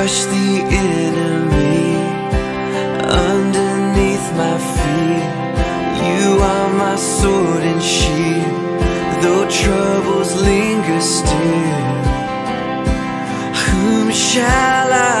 crush the enemy underneath my feet. You are my sword and shield, though troubles linger still. Whom shall I?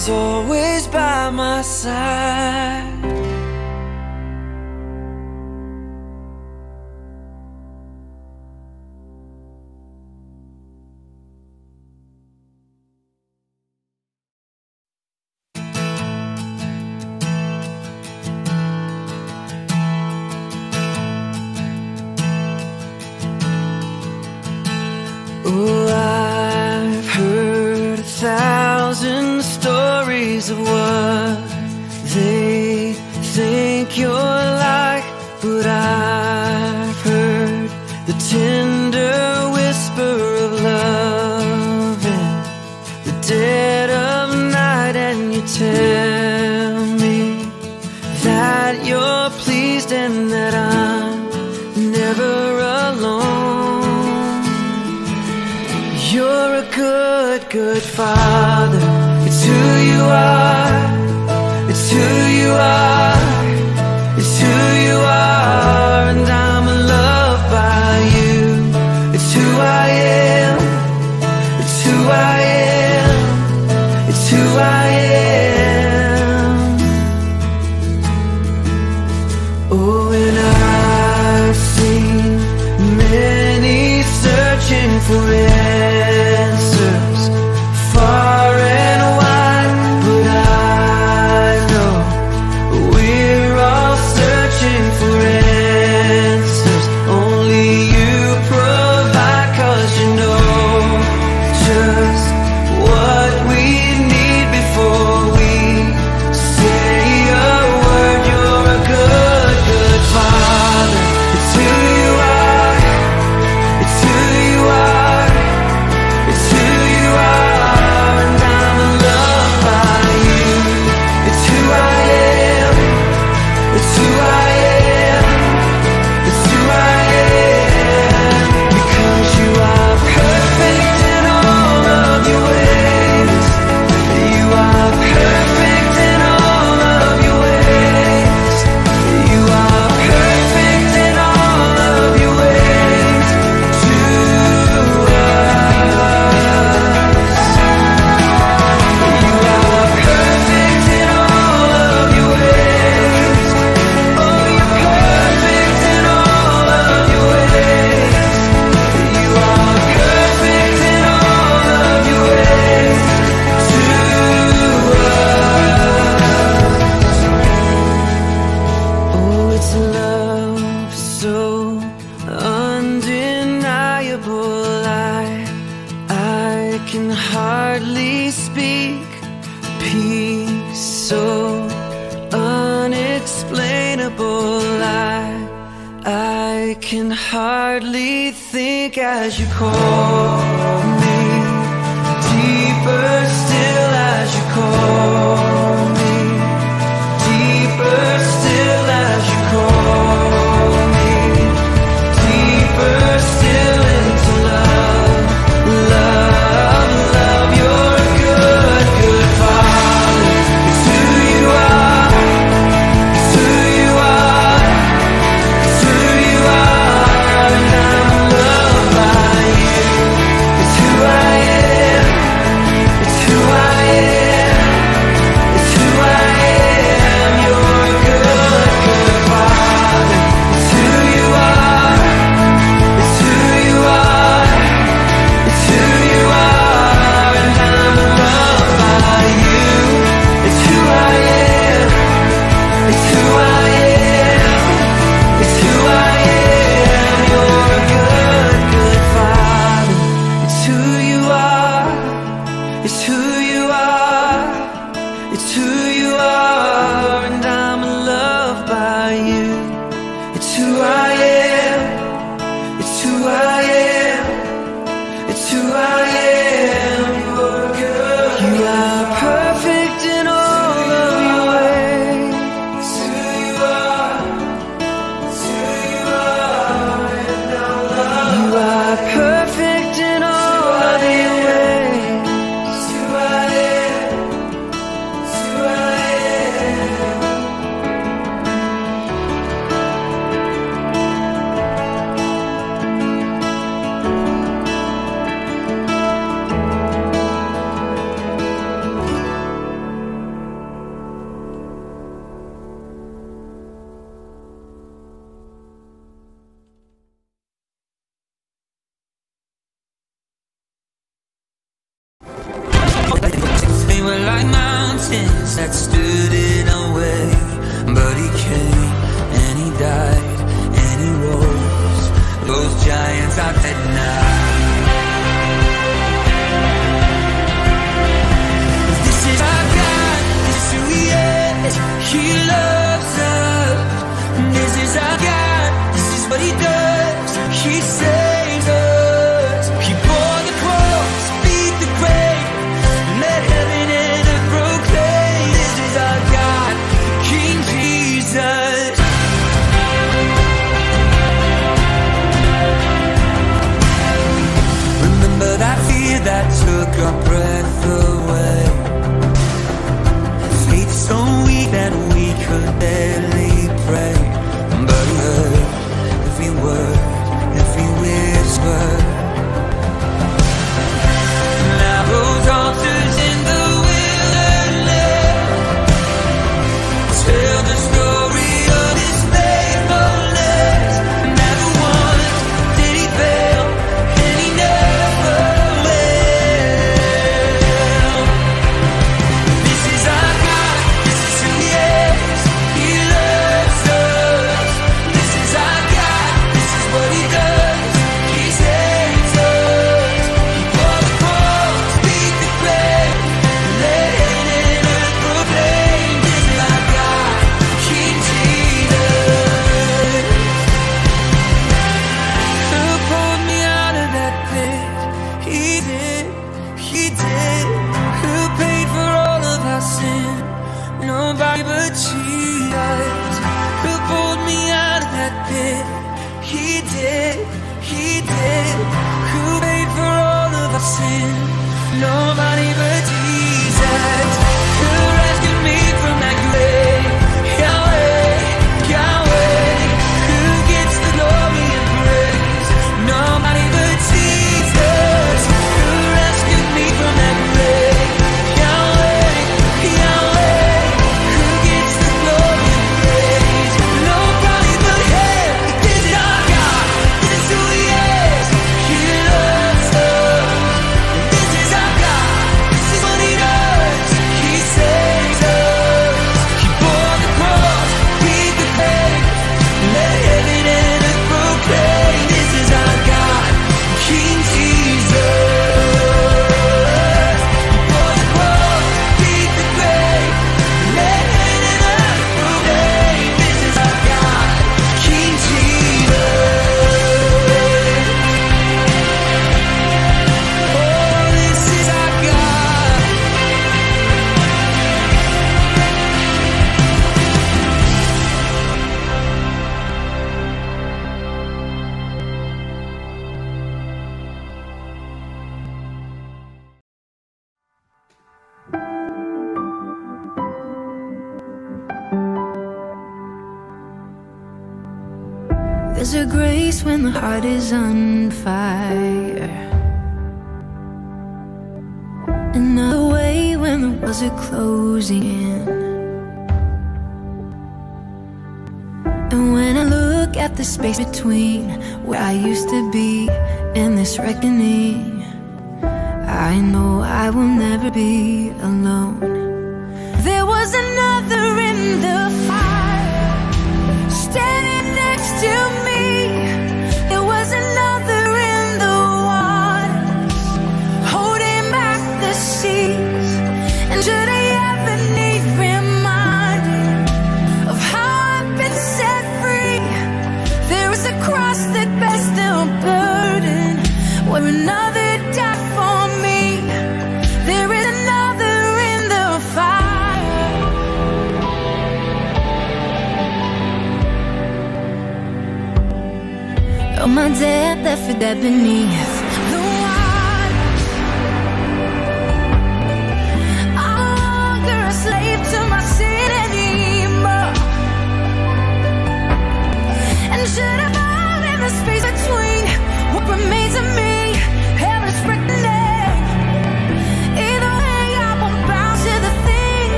is always by my side. Oh, I've heard a thousand stories of what they think you're like, but I've heard the tin. I can hardly think as you call me. Deeper still as you call that stood A grace when the heart is on fire. Another way when the walls are closing in. And when I look at the space between Where I used to be and this reckoning I know I will never be alone. There was another in the fire Standing next to me. that beneath.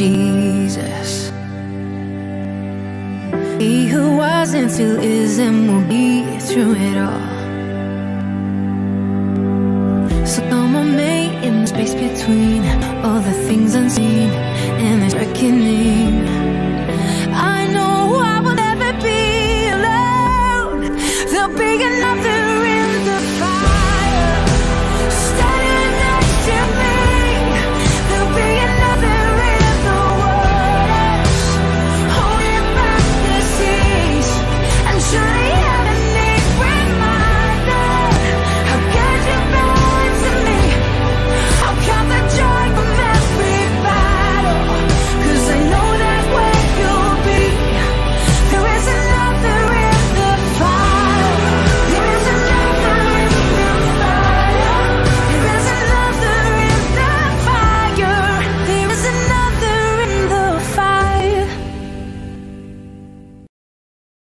Jesus. He who was and still is and will be through it all. So come on, mate, in the space between all the things unseen and the reckoning.